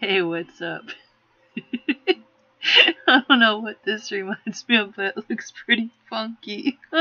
Hey, what's up? I don't know what this reminds me of, but it looks pretty funky.